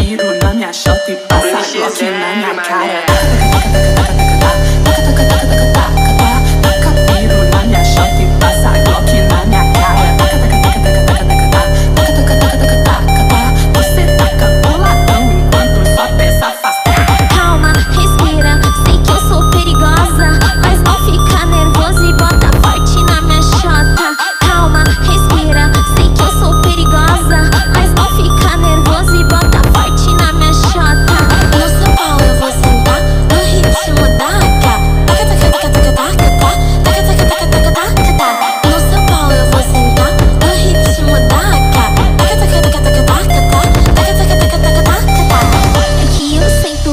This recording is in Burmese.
Iru na minha shot e passa Glock na minha cara